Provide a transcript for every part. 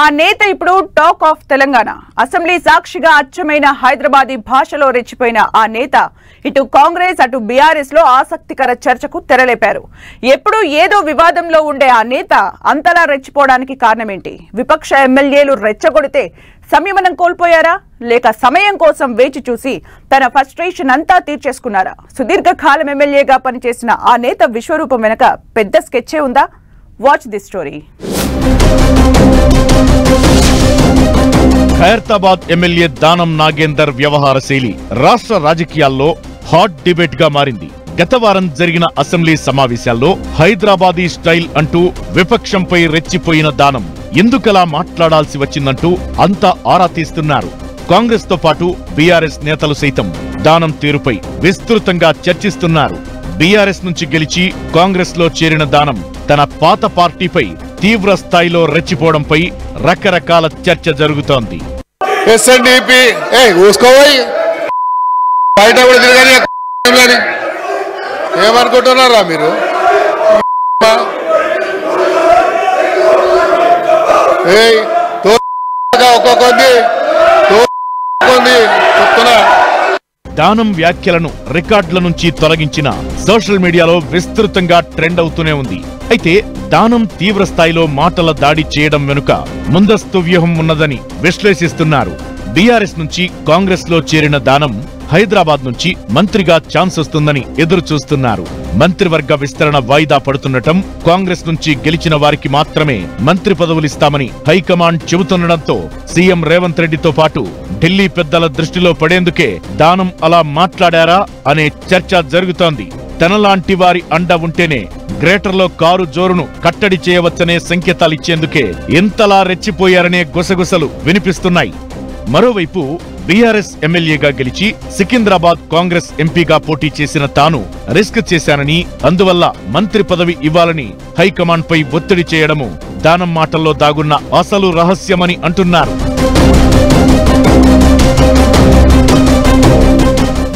ఆ నేత ఇప్పుడు టాక్ ఆఫ్ తెలంగాణ. అసెంబ్లీ సాక్షిగా అచ్చమైన హైదరాబాదీ భాషలో రెచ్చిపోయిన ఆ నేత ఇటు కాంగ్రెస్ అటు బీఆర్ఎస్లో ఆసక్తికర చర్చకు తెరలేపారు. ఎప్పుడూ ఏదో వివాదంలో ఉండే ఆ నేత అంతలా రెచ్చిపోవడానికి కారణమేంటి? విపక్ష ఎమ్మెల్యేలు రెచ్చగొడితే సంయమనం కోల్పోయారా? లేక సమయం కోసం వేచి చూసి తన ఫ్రస్ట్రేషన్ అంతా తీర్చేసుకున్నారా? సుదీర్ఘకాలం ఎమ్మెల్యేగా పనిచేసిన ఆ నేత విశ్వరూపం వెనక పెద్ద స్కెచ్చే ఉందా? Watch the story. Khairatabad MLA Danam Nagender వ్యవహార శైలి రాష్ట్ర రాజకీయాల్లో హాట్ డిబేట్గా మారింది. గత వారం జరిగిన అసెంబ్లీ సమావేశాల్లో హైదరాబాదీ స్టైల్ అంటూ విపక్షంపై రెచ్చిపోయిన దానం ఎందుకలా మాట్లాడాల్సి వచ్చిందంటూ అంతా ఆరా తీస్తున్నారు. కాంగ్రెస్తో పాటు బీఆర్ఎస్ నేతలు సైతం దానం తీరుపై విస్తృతంగా చర్చిస్తున్నారు. బీఆర్ఎస్ నుంచి గెలిచి కాంగ్రెస్లో చేరిన దానం తన పాత పార్టీపై తీవ్ర స్థాయిలో రెచ్చిపోవడంపై రకరకాల చర్చ జరుగుతోంది. బయట కూడా ఏమనుకుంటున్నారా మీరు? ఒక్కొక్కొంది చెప్తున్నా. దానం వ్యాఖ్యలను రికార్డుల నుంచి తొలగించిన సోషల్ మీడియాలో విస్తృతంగా ట్రెండ్ అవుతూనే ఉంది. అయితే దానం తీవ్ర స్థాయిలో మాటల దాడి చేయడం వెనుక ముందస్తు వ్యూహం ఉన్నదని విశ్లేషిస్తున్నారు. బీఆర్ఎస్ నుంచి కాంగ్రెస్లో చేరిన దానం హైదరాబాద్ నుంచి మంత్రిగా ఛాన్స్ వస్తుందని ఎదురు చూస్తున్నారు మంత్రివర్గ విస్తరణ వాయిదా పడుతుండటం కాంగ్రెస్ నుంచి గెలిచిన వారికి మాత్రమే మంత్రి పదవులిస్తామని హైకమాండ్ చెబుతుండటంతో సీఎం రేవంత్ రెడ్డితో పాటు ఢిల్లీ పెద్దల దృష్టిలో పడేందుకే దానం అలా మాట్లాడారా అనే చర్చ జరుగుతోంది. తనలాంటి వారి అండ ఉంటేనే గ్రేటర్లో కారు జోరును కట్టడి చేయవచ్చనే సంకేతాలిచ్చేందుకే ఇంతలా రెచ్చిపోయారనే గుసగుసలు వినిపిస్తున్నాయి. మరోవైపు బీఆర్ఎస్ ఎమ్మెల్యేగా గెలిచి సికింద్రాబాద్ కాంగ్రెస్ ఎంపీగా పోటీ చేసిన తాను రిస్క్ చేశానని అందువల్ల మంత్రి పదవి ఇవ్వాలని హైకమాండ్ పై ఒత్తిడి చేయడము దానం మాటల్లో దాగున్న అసలు రహస్యమని అంటున్నారు.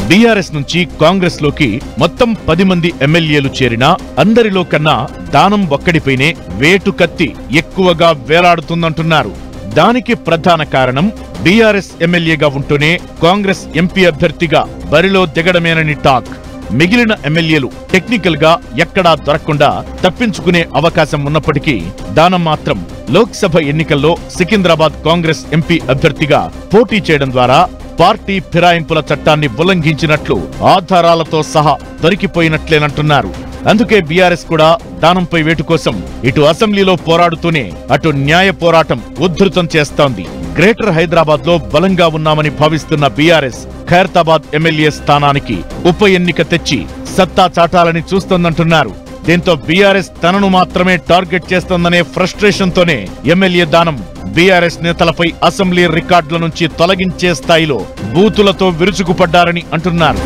బీఆర్ఎస్ నుంచి కాంగ్రెస్లోకి మొత్తం పది మంది ఎమ్మెల్యేలు చేరినా అందరిలో కన్నా దానం ఒక్కడిపైనే వేటు కత్తి ఎక్కువగా వేలాడుతుందంటున్నారు. దానికి ప్రధాన కారణం బీఆర్ఎస్ ఎమ్మెల్యేగా ఉంటూనే కాంగ్రెస్ ఎంపీ అభ్యర్థిగా బరిలో దిగడమేనని టాక్. మిగిలిన ఎమ్మెల్యేలు టెక్నికల్గా ఎక్కడా దొరకకుండా తప్పించుకునే అవకాశం ఉన్నప్పటికీ దానం మాత్రం లోక్సభ ఎన్నికల్లో సికింద్రాబాద్ కాంగ్రెస్ ఎంపీ అభ్యర్థిగా పోటీ చేయడం ద్వారా పార్టీ ఫిరాయింపుల చట్టాన్ని ఉల్లంఘించినట్లు ఆధారాలతో సహా దొరికిపోయినట్లేనంటున్నారు అందుకే బీఆర్ఎస్ కూడా దానంపై వేటు కోసం ఇటు అసెంబ్లీలో పోరాడుతూనే అటు న్యాయ పోరాటం ఉద్ధృతం చేస్తోంది. గ్రేటర్ హైదరాబాద్లో బలంగా ఉన్నామని భావిస్తున్న బీఆర్ఎస్ ఖైరతాబాద్ ఎమ్మెల్యే స్థానానికి ఉప ఎన్నిక తెచ్చి సత్తా చాటాలని చూస్తోందంటున్నారు. దీంతో బీఆర్ఎస్ తనను మాత్రమే టార్గెట్ చేస్తోందనే ఫ్రస్ట్రేషన్ తోనే ఎమ్మెల్యే దానం బీఆర్ఎస్ నేతలపై అసెంబ్లీ రికార్డుల నుంచి తొలగించే స్థాయిలో బూతులతో విరుచుకుపడ్డారని అంటున్నారు.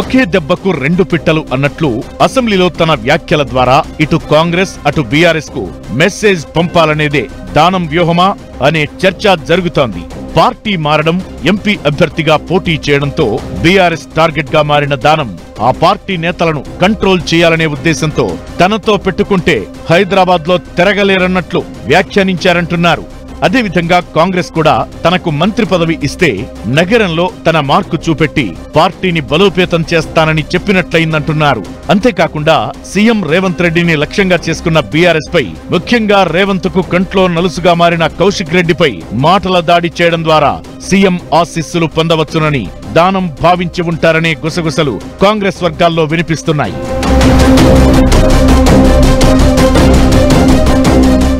ఒకే దెబ్బకు రెండు పిట్టలు అన్నట్లు అసెంబ్లీలో తన వ్యాఖ్యల ద్వారా ఇటు కాంగ్రెస్ అటు బీఆర్ఎస్కు మెసేజ్ పంపాలనేదే దానం వ్యూహమా అనే చర్చ జరుగుతోంది. పార్టీ మారడం ఎంపీ అభ్యర్థిగా పోటీ చేయడంతో బీఆర్ఎస్ టార్గెట్గా మారిన దానం ఆ పార్టీ నేతలను కంట్రోల్ చేయాలనే ఉద్దేశంతో తనతో పెట్టుకుంటే హైదరాబాద్లో తిరగలేరన్నట్లు వ్యాఖ్యానించారంటున్నారు. అదేవిధంగా కాంగ్రెస్ కూడా తనకు మంత్రి పదవి ఇస్తే నగరంలో తన మార్కు చూపెట్టి పార్టీని బలోపేతం చేస్తానని చెప్పినట్లయిందంటున్నారు. అంతేకాకుండా సీఎం రేవంత్ రెడ్డిని లక్ష్యంగా చేసుకున్న బీఆర్ఎస్ పై ముఖ్యంగా రేవంత్కు కంట్లో నలుసుగా మారిన కౌశిక్ రెడ్డిపై మాటల దాడి చేయడం ద్వారా సీఎం ఆశీస్సులు పొందవచ్చునని దానం భావించి ఉంటారనే గుసగుసలు కాంగ్రెస్ వర్గాల్లో వినిపిస్తున్నాయి.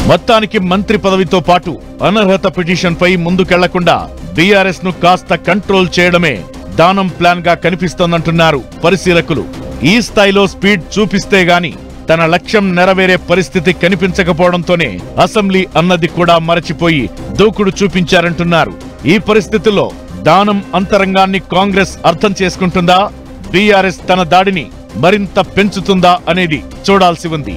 మొత్తానికి మంత్రి పదవితో పాటు అనర్హత పిటిషన్పై ముందుకెళ్ళకుండా బీఆర్ఎస్ను కాస్త కంట్రోల్ చేయడమే దానం ప్లాన్గా కనిపిస్తోందంటున్నారు పరిశీలకులు. ఈ స్థాయిలో స్పీడ్ చూపిస్తే గాని తన లక్ష్యం నెరవేరే పరిస్థితి కనిపించకపోవడంతోనే అసెంబ్లీ అన్నది కూడా మరచిపోయి దూకుడు చూపించారంటున్నారు. ఈ పరిస్థితుల్లో దానం అంతరంగాన్ని కాంగ్రెస్ అర్థం చేసుకుంటుందా? బీఆర్ఎస్ తన దాడిని మరింత పెంచుతుందా అనేది చూడాల్సి ఉంది.